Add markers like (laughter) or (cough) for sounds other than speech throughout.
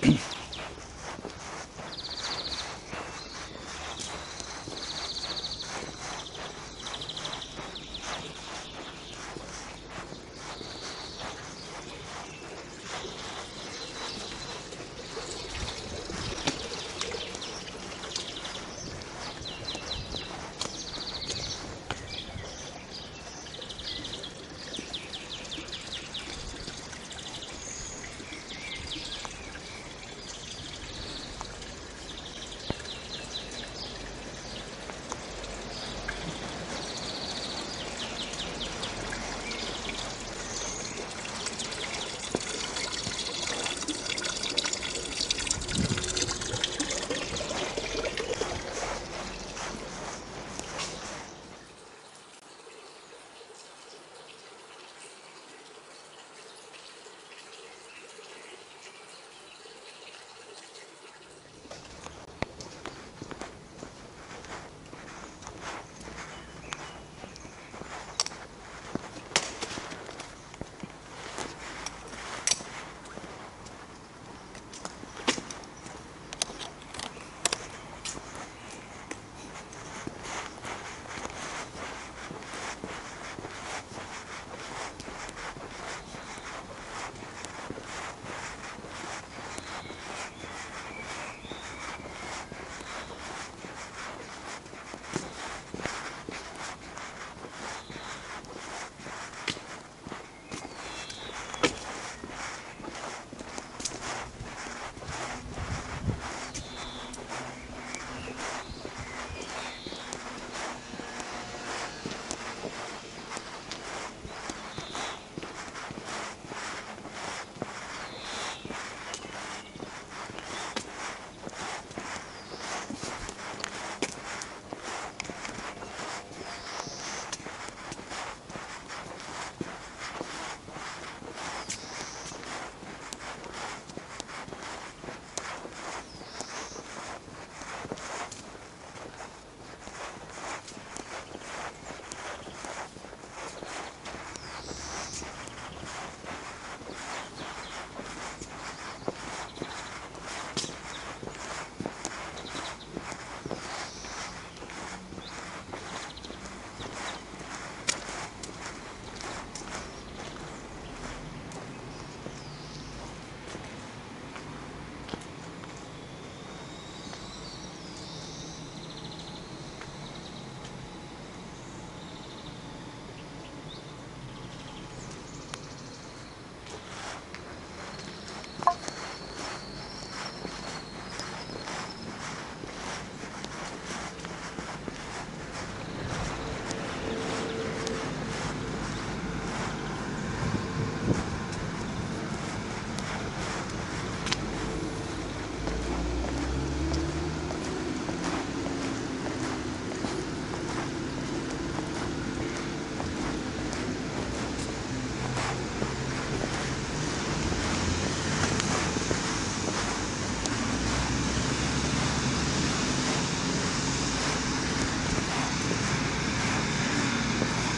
Peace. (clears throat)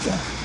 Yeah.